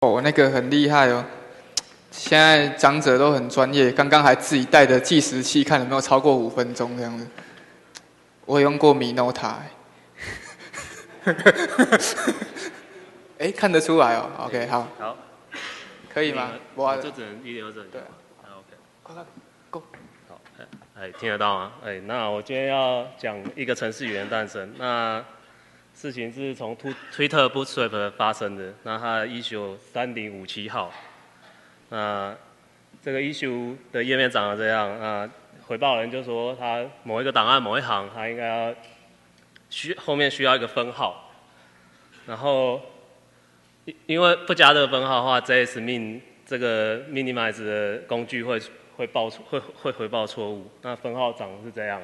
哦，那个很厉害哦！现在长者都很专业，刚刚还自己带着计时器看有没有超过五分钟这样子。我用过米诺塔，哎，看得出来哦。OK，好，好，可以吗？我就只能一点二对，OK，快快，Go。好，哎，听得到吗？哎，那我今天要讲一个城市语言诞生。那事情是从推 推特 Bootstrap 发生的，那它的 issue 三零五七号，那这个 issue 的页面长得这样，那回报人就说他某一个档案某一行，他应该要需后面需要一个分号，然后因因为不加这个分号的话，JSMin 这个 minimize 的工具会会报会会回报错误，那分号长是这样。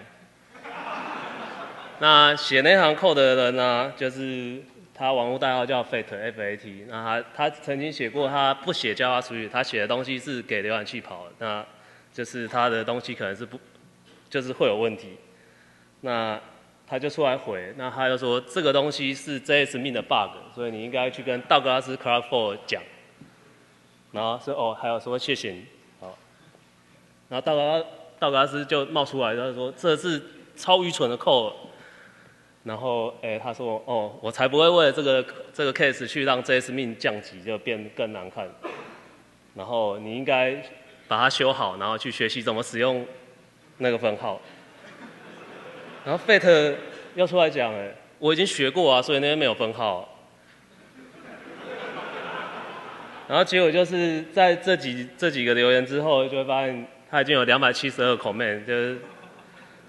那写那行 code 的人呢，就是他网络代号叫 Fat F A T。那他他曾经写过，他不写 JavaScript，他写的东西是给浏览器跑的。那就是他的东西可能是不，就是会有问题。那他就出来回，那他就说这个东西是 JSMin 的 bug，所以你应该去跟道格拉斯 Cloudflare 讲。然后说哦，还有说谢谢你，好。然后道格拉道格拉斯就冒出来，他说这是超愚蠢的 code。然后，哎，他说，哦，我才不会为了这个这个 case 去让 JSMin 降级，就变更难看。然后你应该把它修好，然后去学习怎么使用那个分号。然后 Fate 要出来讲，哎，我已经学过啊，所以那边没有分号。然后结果就是在这几这几个留言之后，就会发现他已经有两百七十二 comment，就是。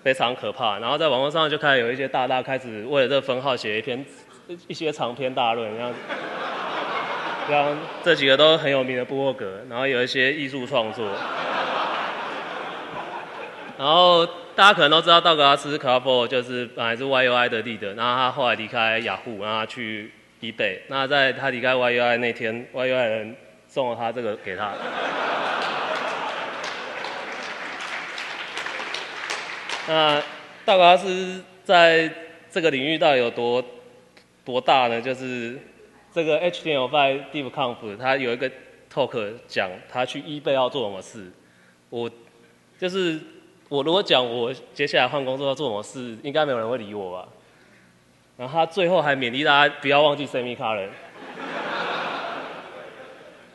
非常可怕，然后在网络上就开始有一些大大开始为了这个分号写一篇一些长篇大论，像像这几个都很有名的波格，然后有一些艺术创作，然后大家可能都知道道格拉斯·克拉夫就是本来是 YUI 的 leader，然后他后来离开雅虎，然后去 eBay，那在他离开 YUI 那天，YUI 人送了他这个给他。那道格拉斯在这个领域到底有多多大呢？就是这个 HTML5 DeepConf，他有一个 talk 讲他去 EBA 要做什么事。我就是我如果讲我接下来换工作要做什么事，应该没有人会理我吧。然后他最后还勉励大家不要忘记 semicolon。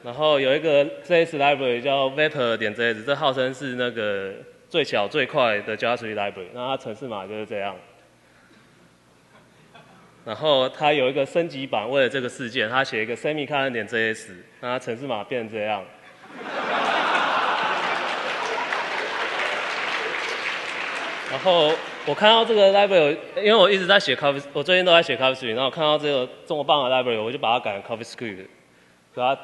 然后有一个 JS library 叫 Vapor 点 JS，这号称是那个。最小最快的 JavaScript library，那它程式码就是这样。然后它有一个升级版，为了这个事件，它写一个 semicolon 点 JS，那它程式码变成这样。然后我看到这个 library，因为我一直在写 Coffee，我最近都在写 Coffee，然后看到这个这么棒的 library，我就把它改成 CoffeeScript，所以它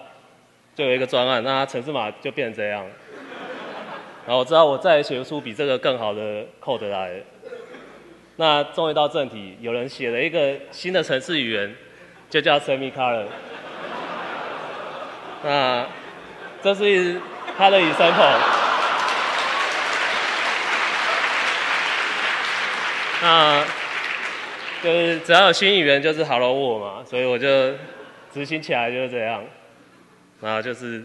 就有一个专案，那它程式码就变成这样。然后我知道我再写出比这个更好的 code 来。那终于到正题，有人写了一个新的程式语言，就叫 semicolon。那这是它的 example。那就是只要有新语言就是 hello world 嘛，所以我就执行起来就是这样。然后就是。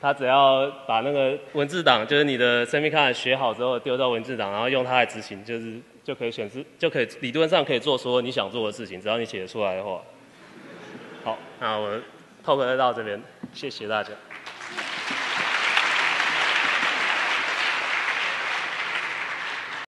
他只要把那个文字档，就是你的生命卡学好之后丢到文字档，然后用它来执行，就是就可以显示，就可以理论上可以做所有你想做的事情，只要你写得出来的话。好，那我 talk 到这边，谢谢大家。